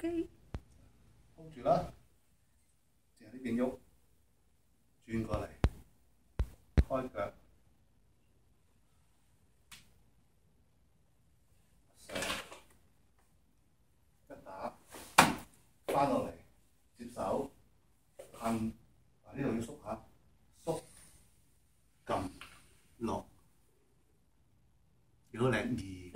hold 住啦，净系呢边喐，转过嚟，开脚，一打，翻落嚟，接手，揿，呢度要缩下，缩，撳，落，要嚟练。